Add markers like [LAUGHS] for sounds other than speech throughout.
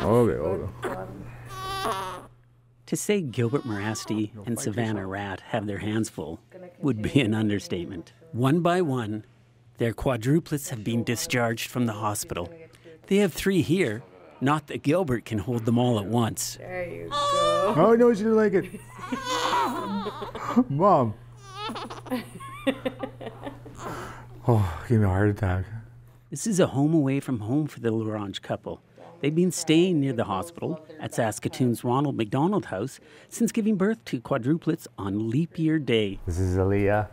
Okay, okay. To say Gilbert Morasti and Savannah Rat have their hands full would be an understatement. One by one, their quadruplets have been discharged from the hospital. They have three here, not that Gilbert can hold them all at once. There you go. Oh no, she didn't like it. [LAUGHS] Mom. [LAUGHS] Oh, gave me a heart attack. This is a home away from home for the Larange couple. They've been staying near the hospital at Saskatoon's Ronald McDonald House since giving birth to quadruplets on leap year day. This is Aaliyah.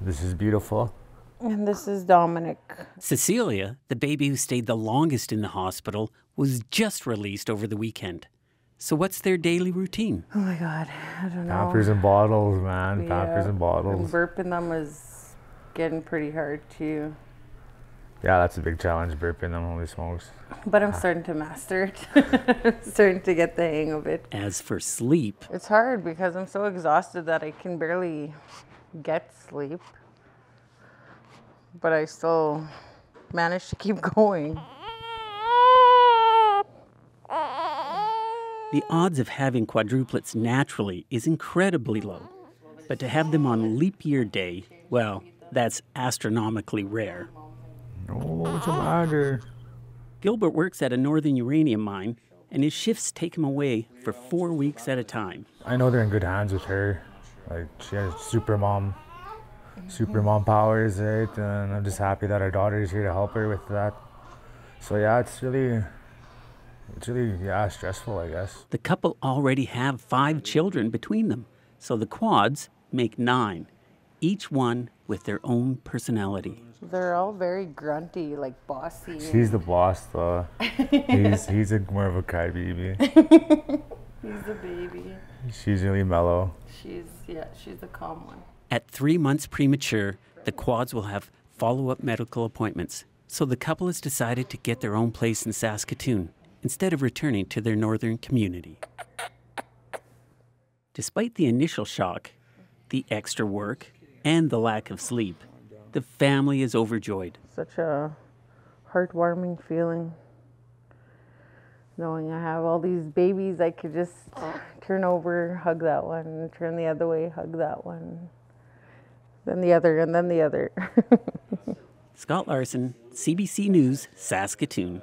This is beautiful. And this is Dominic. Cecilia, the baby who stayed the longest in the hospital, was just released over the weekend. So, what's their daily routine? Oh my god, I don't know. Pampers and bottles, man. Pampers and bottles. And burping them was getting pretty hard too. Yeah, that's a big challenge, burping them, holy smokes. But I'm starting to master it. I'm [LAUGHS] starting to get the hang of it. As for sleep, It's hard because I'm so exhausted that I can barely get sleep. But I still manage to keep [LAUGHS] going. the odds of having quadruplets naturally is incredibly low. But to have them on leap year day, well, that's astronomically rare. Oh, what's the ah. matter? Gilbert works at a northern uranium mine, and his shifts take him away for four weeks at a time. I know they're in good hands with her. Like she has super mom, super mom powers, right? And I'm just happy that our daughter is here to help her with that. So yeah, it's really, it's really yeah stressful, I guess. The couple already have five children between them, so the quads make nine, each one with their own personality. They're all very grunty, like bossy. She's the boss though. [LAUGHS] he's he's a, more of a crybaby. [LAUGHS] He's a baby. She's really mellow. She's yeah, she's the calm one. At three months premature, the quads will have follow up medical appointments, so the couple has decided to get their own place in Saskatoon instead of returning to their northern community. Despite the initial shock, the extra work, and the lack of sleep, the family is overjoyed. Such a heartwarming feeling knowing I have all these babies I could just turn over, hug that one, turn the other way, hug that one, then the other, and then the other. [LAUGHS] Scott Larson, CBC News, Saskatoon.